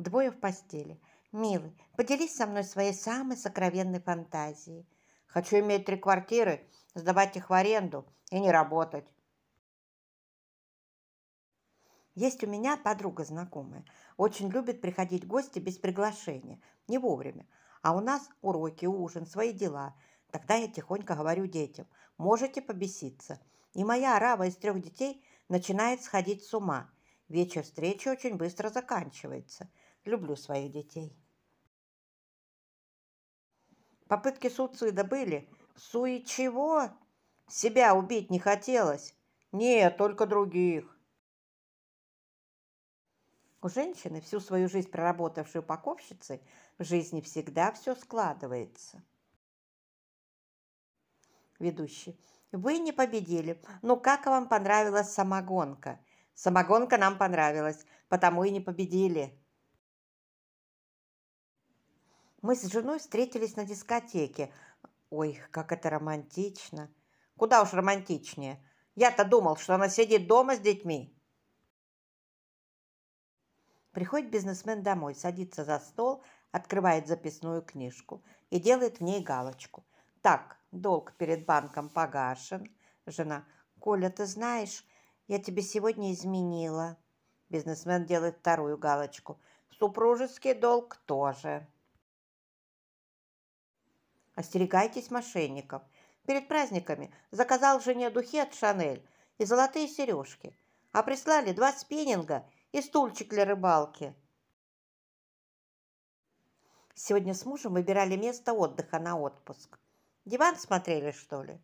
Двое в постели. Милый, поделись со мной своей самой сокровенной фантазией. Хочу иметь три квартиры, сдавать их в аренду и не работать. Есть у меня подруга знакомая. Очень любит приходить в гости без приглашения, не вовремя. А у нас уроки, ужин, свои дела. Тогда я тихонько говорю детям, можете побеситься. И моя арава из трех детей начинает сходить с ума. Вечер встречи очень быстро заканчивается. Люблю своих детей. Попытки суицида были. Суи чего? Себя убить не хотелось. Нет, только других. У женщины, всю свою жизнь проработавшей упаковщицей, в жизни всегда все складывается. Ведущий. Вы не победили. Ну, как вам понравилась самогонка? Самогонка нам понравилась, потому и не победили. Мы с женой встретились на дискотеке. Ой, как это романтично. Куда уж романтичнее. Я-то думал, что она сидит дома с детьми. Приходит бизнесмен домой, садится за стол, открывает записную книжку и делает в ней галочку. Так, долг перед банком погашен. Жена, Коля, ты знаешь, я тебе сегодня изменила. Бизнесмен делает вторую галочку. Супружеский долг тоже. Остерегайтесь мошенников. Перед праздниками заказал жене духи от Шанель и золотые сережки, а прислали два спиннинга и стульчик для рыбалки. Сегодня с мужем выбирали место отдыха на отпуск. Диван смотрели, что ли?